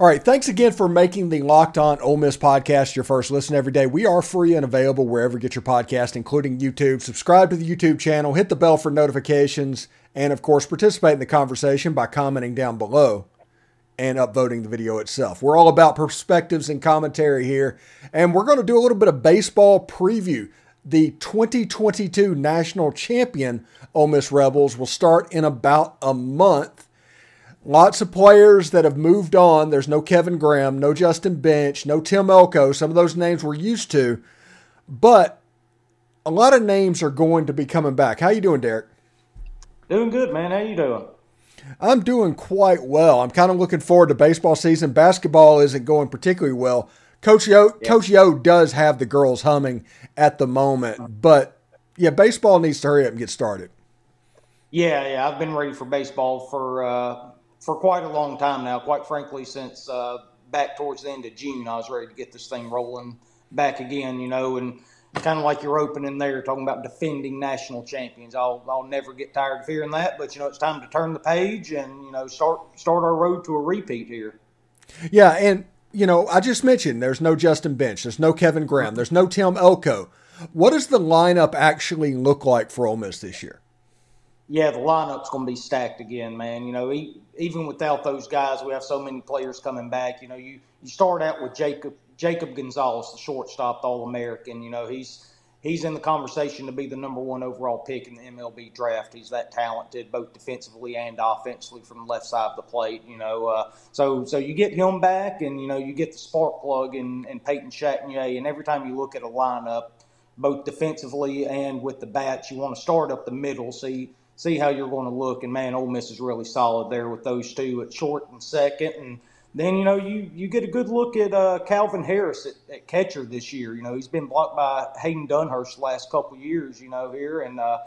All right, thanks again for making the Locked On Ole Miss podcast your first listen every day. We are free and available wherever you get your podcast, including YouTube. Subscribe to the YouTube channel, hit the bell for notifications, and of course, participate in the conversation by commenting down below and upvoting the video itself. We're all about perspectives and commentary here, and we're going to do a little bit of baseball preview. The 2022 national champion Ole Miss Rebels will start in about a month Lots of players that have moved on. There's no Kevin Graham, no Justin Bench, no Tim Elko. Some of those names we're used to, but a lot of names are going to be coming back. How you doing, Derek? Doing good, man. How you doing? I'm doing quite well. I'm kind of looking forward to baseball season. Basketball isn't going particularly well. Coach Yo, yeah. Coach Yo does have the girls humming at the moment, but yeah, baseball needs to hurry up and get started. Yeah, yeah, I've been ready for baseball for uh, for quite a long time now. Quite frankly, since uh, back towards the end of June, I was ready to get this thing rolling back again. You know, and kind of like you're opening there, talking about defending national champions. I'll I'll never get tired of hearing that. But you know, it's time to turn the page and you know start start our road to a repeat here. Yeah, and you know, I just mentioned there's no Justin Bench, there's no Kevin Graham, there's no Tim Elko. What does the lineup actually look like for Ole Miss this year? Yeah, the lineup's going to be stacked again, man. You know, even without those guys, we have so many players coming back. You know, you, you start out with Jacob Jacob Gonzalez, the shortstop, the All American. You know, he's he's in the conversation to be the number one overall pick in the MLB draft. He's that talented, both defensively and offensively, from the left side of the plate. You know, uh, so so you get him back, and you know you get the spark plug and and Peyton Chatagnier, and every time you look at a lineup, both defensively and with the bats, you want to start up the middle. See see how you're going to look. And man, Ole Miss is really solid there with those two at short and second. And then you know you you get a good look at uh, Calvin Harris at, at, catcher this year. You know he's been blocked by Hayden Dunhurst the last couple years. You know here and uh,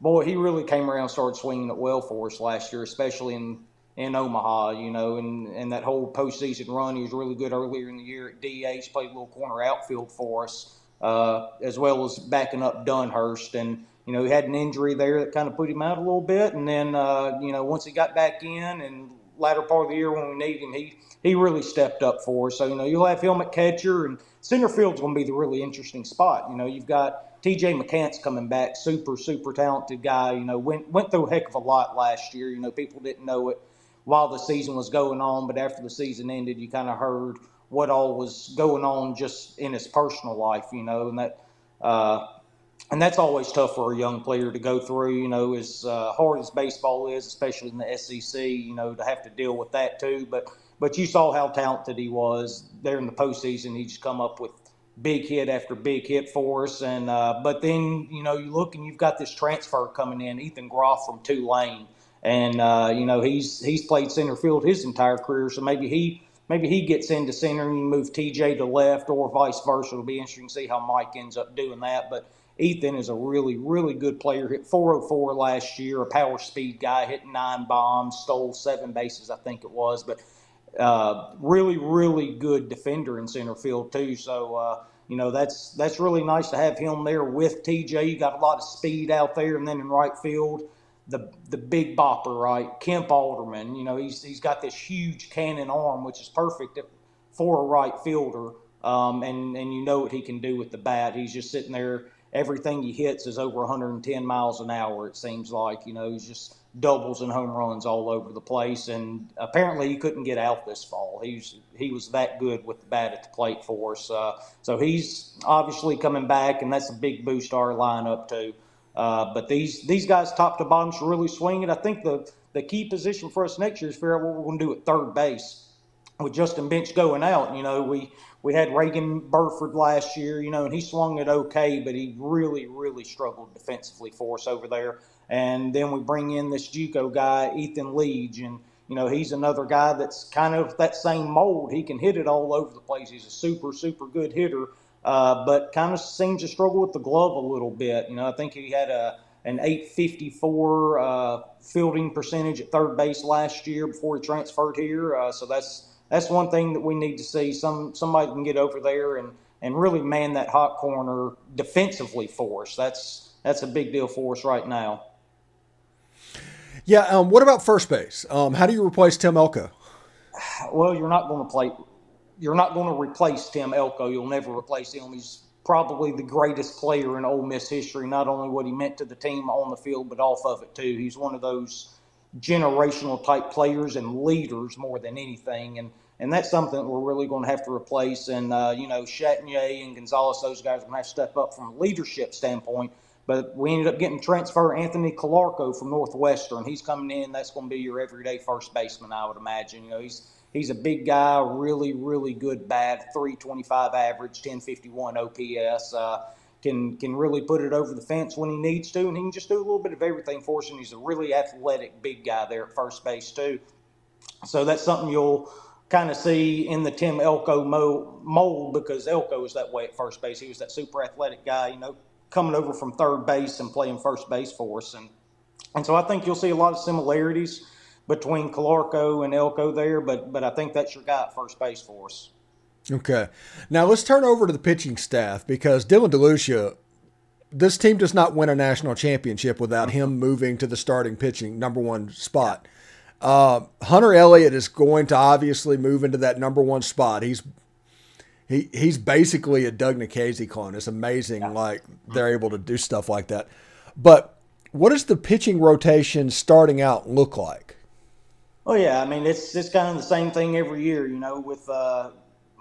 boy he really came around, started swinging it well for us last year, especially in in Omaha. You know and and that whole postseason run he was really good earlier in the year at DH. Played a little corner outfield for us uh, as well as backing up Dunhurst and you know, he had an injury there that kind of put him out a little bit. And then, uh, you know, once he got back in and latter part of the year when we need him, he, he really stepped up for us. So, you know, you'll have him at catcher and center field's going to be the really interesting spot. You know, you've got TJ McCants coming back, super, super talented guy. You know, went, went through a heck of a lot last year. You know, people didn't know it while the season was going on, but after the season ended, you kind of heard what all was going on just in his personal life, you know, and that, uh, and that's always tough for a young player to go through. You know, as uh, hard as baseball is, especially in the SEC, you know, to have to deal with that too. But but you saw how talented he was there in the postseason. He just come up with big hit after big hit for us. And uh, but then you know you look and you've got this transfer coming in, Ethan Groff from Tulane, and uh, you know he's he's played center field his entire career, so maybe he. Maybe he gets into center and you move TJ to left, or vice versa. It'll be interesting to see how Mike ends up doing that. But Ethan is a really, really good player. Hit 404 last year, a power speed guy, hit nine bombs, stole seven bases, I think it was. But uh, really, really good defender in center field too. So uh, you know that's that's really nice to have him there with TJ. You got a lot of speed out there, and then in right field, the the big bopper, right, Kemp Alderman. You know he's he's got this huge cannon arm, which is perfect for a right fielder. Um, and and you know what he can do with the bat. He's just sitting there everything he hits is over 110 miles an hour. It seems like you know he's just doubles and home runs all over the place. And apparently he couldn't get out this fall. He's he was that good with the bat at the plate for us. Uh, so he's obviously coming back, and that's a big boost to our lineup too. Uh, but these these guys, top to bottom, should really swing it. I think the the key position for us next year is figure out what we're going to do at third base with Justin Bench going out. You know, we we had Reagan Burford last year, you know, and he swung it okay, but he really, really struggled defensively for us over there. And then we bring in this JUCO guy, Ethan Leach, and you know he's another guy that's kind of that same mold. He can hit it all over the place. He's a super, super good hitter, uh, but kind of seems to struggle with the glove a little bit. You know, I think he had a an 854 uh, fielding percentage at third base last year before he transferred here. Uh, so that's that's one thing that we need to see. Some somebody can get over there and and really man that hot corner defensively for us. That's that's a big deal for us right now. Yeah. Um, what about first base? Um, how do you replace Tim Elko? Well, you're not going to play. You're not going to replace Tim Elko. You'll never replace him. He's probably the greatest player in Ole Miss history. Not only what he meant to the team on the field, but off of it too. He's one of those generational type players and leaders more than anything. And and that's something we're really going to have to replace. And uh, you know, Chatagnier and Gonzalez, those guys are going to have to step up from a leadership standpoint. But we ended up getting transfer Anthony Calarco from Northwestern. He's coming in. That's going to be your everyday first baseman, I would imagine. You know, he's he's a big guy, really, really good bat, 325 average, 1051 OPS. Uh, can can really put it over the fence when he needs to, and he can just do a little bit of everything for us. And he's a really athletic, big guy there at first base too. So that's something you'll kind of see in the Tim Elko mold because Elko was that way at first base. He was that super athletic guy, you know, coming over from third base and playing first base for us. And and so I think you'll see a lot of similarities between Calarco and Elko there, but but I think that's your guy at first base for us. Okay. Now let's turn over to the pitching staff because Dylan DeLucia, this team does not win a national championship without him moving to the starting pitching number one spot. Uh, Hunter Elliott is going to obviously move into that number one spot. He's he he's basically a Doug Nikhazy clone. It's amazing, yeah. like they're able to do stuff like that. But what does the pitching rotation starting out look like? Oh yeah, I mean it's it's kind of the same thing every year, you know, with uh,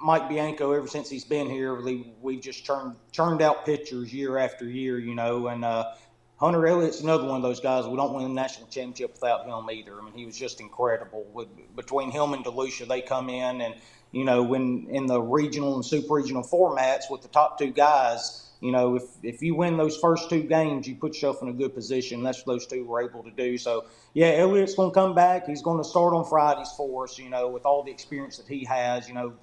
Mike Bianco. Ever since he's been here, we, we've just churned churned out pitchers year after year, you know, and uh, Hunter Elliott's another one of those guys. We don't win a national championship without him either. I mean, he was just incredible. With between him and DeLucia, they come in and you know when in the regional and super regional formats with the top two guys. You know, if if you win those first two games, you put yourself in a good position. That's what those two were able to do. So yeah, Elliott's going to come back. He's going to start on Fridays for us. You know, with all the experience that he has. You know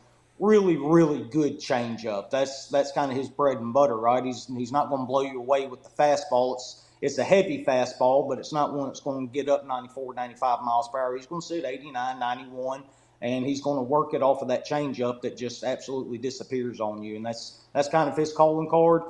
really, really good changeup. That's that's kind of his bread and butter, right? He's he's not going to blow you away with the fastball. It's it's a heavy fastball, but it's not one that's going to get up 94, 95 miles per hour. He's going to sit 89, 91, and he's going to work it off of that changeup that just absolutely disappears on you. And that's that's kind of his calling card.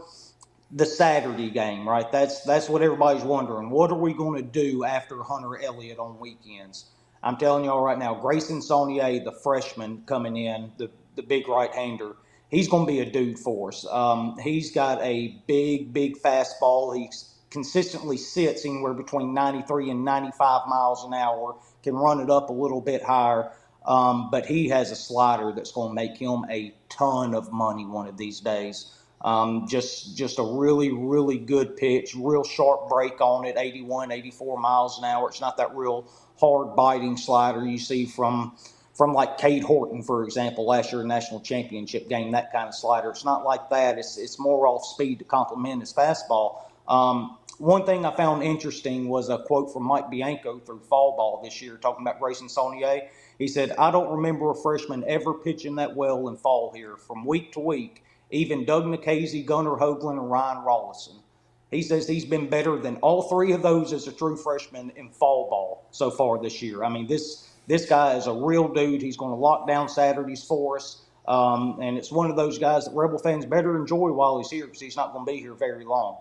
The Saturday game, right? That's that's what everybody's wondering. What are we going to do after Hunter Elliott on weekends? I'm telling y'all right now, Grayson Saunier, the freshman coming in, the the big right hander, he's going to be a dude for us. Um, he's got a big, big fastball. He consistently sits anywhere between 93 and 95 miles an hour, can run it up a little bit higher. Um, but he has a slider that's going to make him a ton of money one of these days. Um, just just a really really good pitch, real sharp break on it, 81, 84 miles an hour. It's not that real hard biting slider you see from from like Cade Horton, for example, last year national championship game, that kind of slider. It's not like that. It's it's more off speed to complement his fastball. Um, one thing I found interesting was a quote from Mike Bianco through fall ball this year, talking about Grayson Saunier. He said, I don't remember a freshman ever pitching that well in fall here from week to week, even Doug Nikhazy, Gunnar Hoglund, and Ryan Rollison. He says he's been better than all three of those as a true freshman in fall ball so far this year. I mean, this this guy is a real dude. He's going to lock down Saturdays for us. Um, and it's one of those guys that Rebel fans better enjoy while he's here because he's not going to be here very long.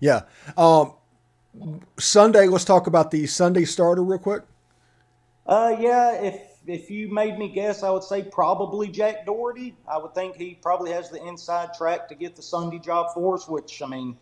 Yeah. Um, Sunday, let's talk about the Sunday starter real quick. Uh, yeah, if if you made me guess, I would say probably Jack Dougherty. I would think he probably has the inside track to get the Sunday job for us. Which I mean,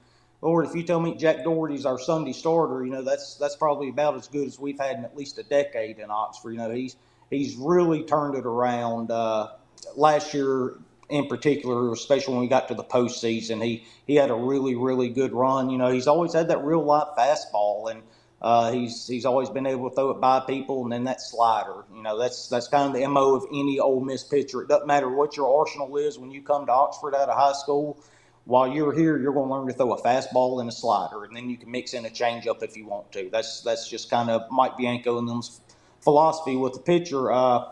Lord, if you tell me Jack Dougherty's our Sunday starter, you know that's that's probably about as good as we've had in at least a decade in Oxford. You know, he's he's really turned it around. Uh, last year, in particular, especially when we got to the postseason. He he had a really really good run. You know, he's always had that real light fastball, and uh, he's he's always been able to throw it by people, and then that slider. You know, that's that's kind of the mo of any Ole Miss pitcher. It doesn't matter what your arsenal is when you come to Oxford out of high school. While you're here, you're going to learn to throw a fastball and a slider, and then you can mix in a changeup if you want to. That's that's just kind of Mike Bianco and them's philosophy with the pitcher. Uh,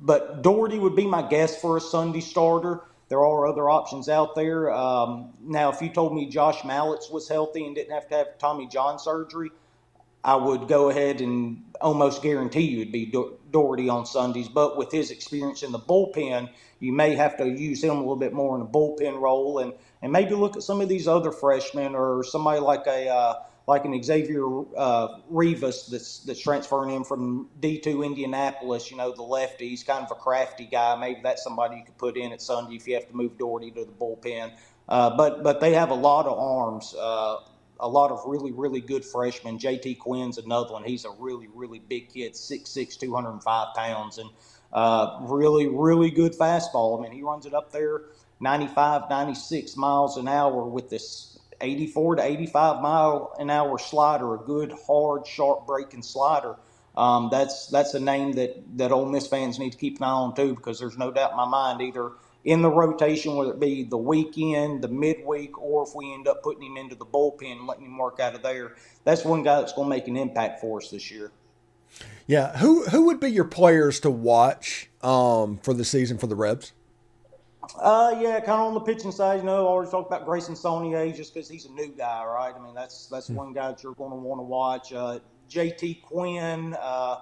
but Dougherty would be my guess for a Sunday starter. There are other options out there. Um, now, if you told me Josh Mallitz was healthy and didn't have to have Tommy John surgery, I would go ahead and almost guarantee you would be Do- Dougherty on Sundays. But with his experience in the bullpen, you may have to use him a little bit more in a bullpen role and, and maybe look at some of these other freshmen or somebody like a uh, like an Xavier uh, Rivas that's that's transferring in from D2 Indianapolis. You know, the lefty. He's kind of a crafty guy. Maybe that's somebody you could put in at Sunday if you have to move Dougherty to the bullpen. Uh, but but they have a lot of arms. Uh, a lot of really, really good freshmen. JT Quinn's another one. He's a really, really big kid, 6'6", 205 pounds, and uh, really, really good fastball. I mean, he runs it up there 95, 96 miles an hour with this 84 to 85 mile an hour slider, a good, hard, sharp breaking slider. Um, that's that's a name that that Ole Miss fans need to keep an eye on too, because there's no doubt in my mind either in the rotation, whether it be the weekend, the midweek, or if we end up putting him into the bullpen and letting him work out of there, that's one guy that's going to make an impact for us this year. Yeah, who who would be your players to watch um, for the season for the Rebs? Uh, yeah, kind of on the pitching side. You know, I always talk about Grayson Saunier just because he's a new guy, right? I mean, that's that's mm-hmm. one guy that you're going to want to watch. Uh, JT Quinn. Uh,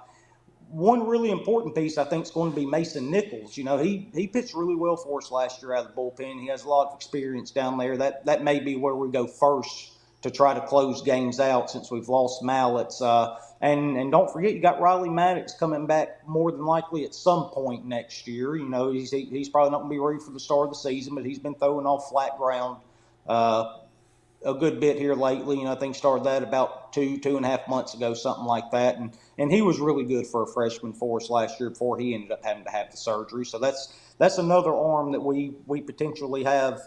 one really important piece, I think, is going to be Mason Nichols. You know, he he pitched really well for us last year out of the bullpen. He has a lot of experience down there. That that may be where we go first to try to close games out since we've lost Mallitz. Uh, and and don't forget, you got Riley Maddox coming back more than likely at some point next year. You know, he's he's probably not going to be ready for the start of the season, but he's been throwing off flat ground uh, a good bit here lately. You know, I think started that about two two and a half months ago, something like that. And and he was really good for a freshman for us last year before he ended up having to have the surgery. So that's that's another arm that we we potentially have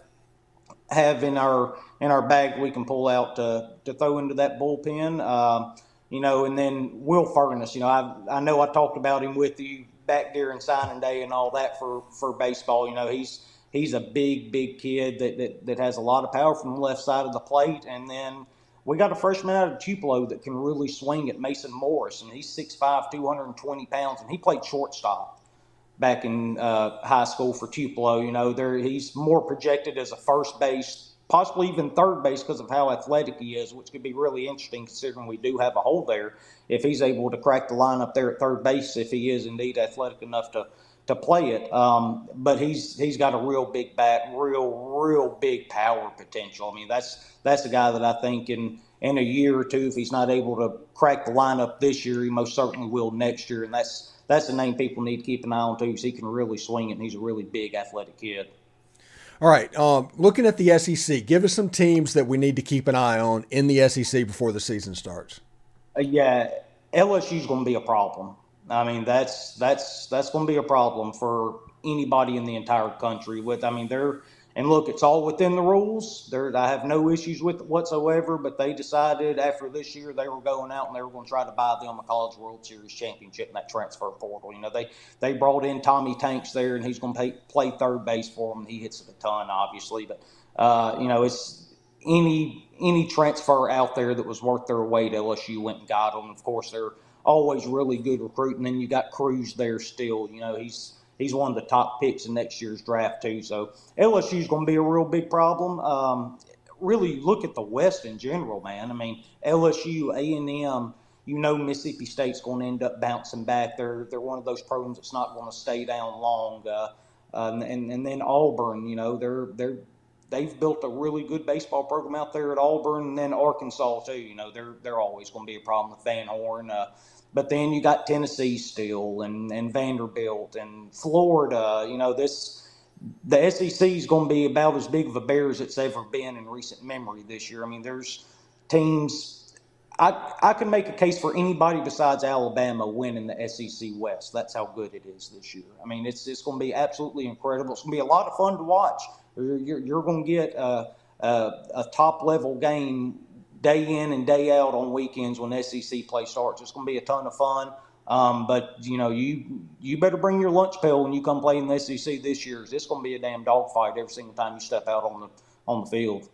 have in our in our bag we can pull out to to throw into that bullpen. Uh, you know, and then Will Furniss, you know, I I know I talked about him with you back during signing day and all that for for baseball. You know, he's he's a big big kid that that, that has a lot of power from the left side of the plate, and then. We got a freshman out of Tupelo that can really swing at Mason Morris, and he's 6'5", 220 pounds, and he played shortstop back in uh, high school for Tupelo. You know, there he's more projected as a first base possibly even third base because of how athletic he is, which could be really interesting considering we do have a hole there. If he's able to crack the lineup there at third base, if he is indeed athletic enough to to play it, um, but he's he's got a real big bat, real real big power potential. I mean, that's that's a guy that I think in in a year or two, if he's not able to crack the lineup this year, he most certainly will next year, and that's that's the name people need to keep an eye on too, because he can really swing it, and he's a really big athletic kid. All right. Um, looking at the SEC, give us some teams that we need to keep an eye on in the SEC before the season starts. Uh, yeah, LSU's going to be a problem. I mean, that's that's that's going to be a problem for anybody in the entire country. With I mean, they're and look, it's all within the rules. There, I have no issues with it whatsoever. But they decided after this year they were going out and they were going to try to buy them a College World Series championship in that transfer portal. You know, they they brought in Tommy Tanks there, and he's going to play, play third base for them. He hits it a ton, obviously, but uh, you know, it's any any transfer out there that was worth their weight. LSU went and got them. Of course, they're always really good recruiting. Then you got Crews there still. You know, he's he's one of the top picks in next year's draft too. So LSU's going to be a real big problem. Um, really look at the West in general, man. I mean LSU, A and M. You know Mississippi State's going to end up bouncing back. They're they're one of those programs that's not going to stay down long. Uh, uh, and and then Auburn, you know, they're they're they've built a really good baseball program out there at Auburn, and then Arkansas too. You know, they're they're always going to be a problem with Van Horn. Uh, but then you got Tennessee still and, and Vanderbilt and Florida. You know, this the SEC is going to be about as big of a bear as it's ever been in recent memory this year. I mean, there's teams. I, I can make a case for anybody besides Alabama winning the SEC West. That's how good it is this year. I mean, it's it's going to be absolutely incredible. It's going to be a lot of fun to watch. You're, you're going to get a, a, a top level game day in and day out on weekends when SEC play starts. It's going to be a ton of fun. Um, but you know, you you better bring your lunch pail when you come play in the SEC this year. It's going to be a damn dogfight every single time you step out on the on the field.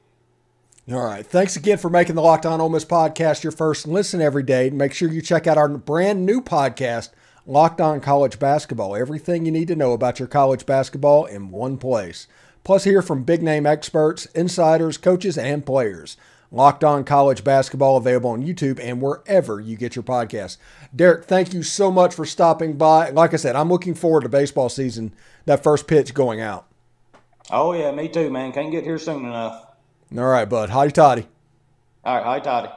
All right. Thanks again for making the Locked On Ole Miss podcast your first listen every day. Make sure you check out our brand new podcast, Locked On College Basketball. Everything you need to know about your college basketball in one place. Plus, hear from big name experts, insiders, coaches, and players. Locked On College Basketball available on YouTube and wherever you get your podcasts. Derek, thank you so much for stopping by. Like I said, I'm looking forward to baseball season, that first pitch going out. Oh, yeah, me too, man. Can't get here soon enough. All right, bud. Hi, Toddy. All right, hi, Toddy.